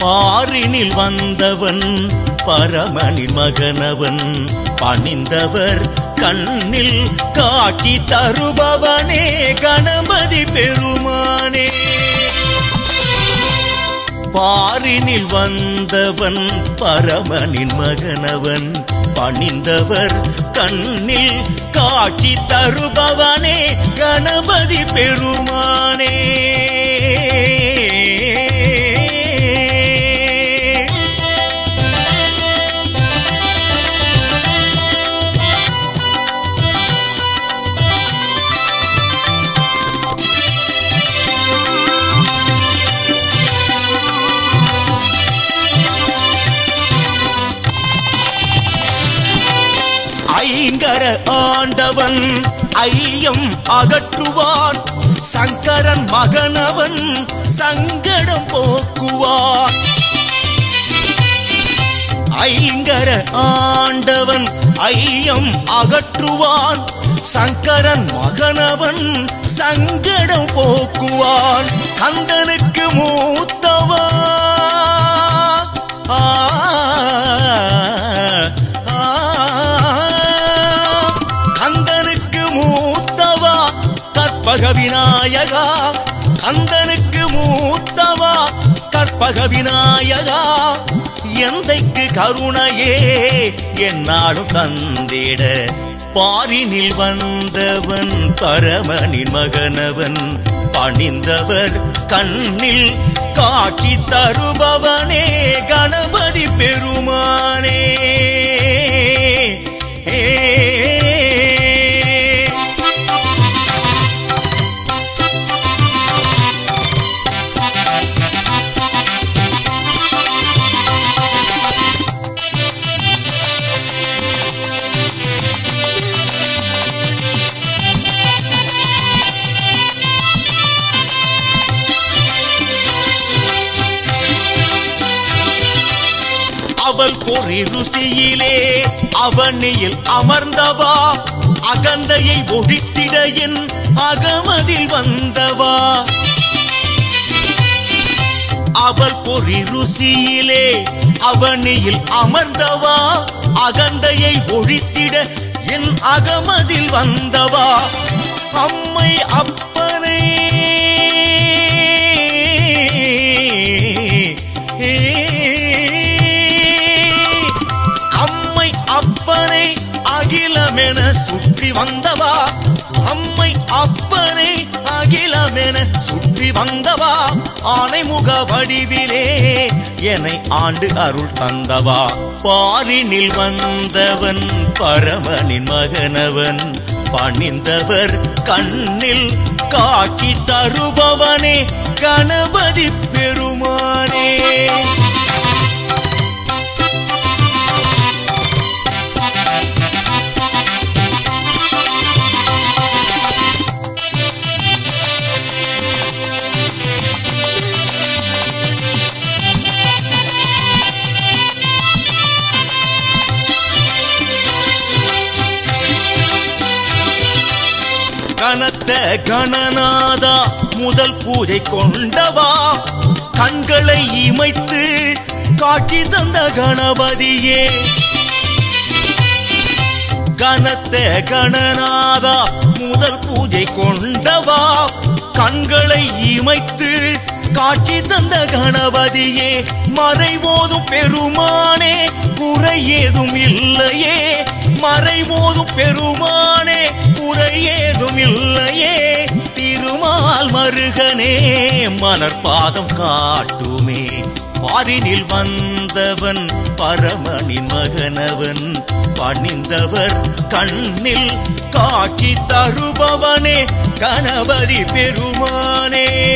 பாரினில் வந்தவன் பரமனின் மகனவன். பணிந்தவர் கண்ணில் காட்சி தருபவனே கணபதி பெருமானே. பாரினில் வந்தவன் பரமனின் மகனவன். பணிந்தவர் கண்ணில் காட்சி தருபவனே கணபதி பெருமானே. ஐங்கர ஆண்டவன் ஐயம் அகற்றுவான் சங்கரன் மகனவன் சங்கடம் போக்குவான் ஐங்கர ஆண்டவன் ஐயம் அகற்றுவான் சங்கரன் மகனவன் சங்கடம் போக்குவான் கந்தனுக்கு மூத்தவான். கற்பக விநாயகா கந்தனுக்கு மூத்தவா? கற்பக விநாயகா எந்தைக்கு கருணையே என்னாலும் தந்திட. பாரினில் வந்தவன் பரமனின் மகனவன் பணிந்தவர் கண்ணில் காட்சி தருபவனே கணபதி பெருமானே. அவள் பொறி ருசியிலே அவனியில் அமர்ந்தவா? அகந்தையை ஒழித்திட என் அகமதில் வந்தவா? அவள் பொறி ருசியிலே அவனியில் அமர்ந்தவா? அகந்தையை ஒழித்திட என் அகமதில் வந்தவா? அம்மை அப்பனே சுற்றி வந்தவா? அம்மை அப்பனை அகிலமென சுற்றி வந்தவா? ஆனைமுக வடிவிலே என்னை ஆண்டு அருள் தந்தவா? பாரினில் வந்தவன் பரமனின் மகனவன் பணிந்தவர் கண்ணில் காட்சி தருபவனே கணபதி பெருமானே. கனத்த கணநாதா முதல் பூஜை கொண்டவா? கண்களை இமைத்து காட்சி தந்த கணபதியே. கனத்த கணநாதா முதல் பூஜை கொண்டவா? கண்களை இமைத்து காட்சி தந்த கணபதியே. மறைவோதும் பெருமானே குறை ஏதும் இல்லையே. மறைவோதும் பெருமானே மருகனே மலர்பாதம் காட்டுமே. பாரினில் வந்தவன் பரமனின் மகனவன். பணிந்தவர் கண்ணில் காட்சி தருபவனே கணபதி பெருமானே.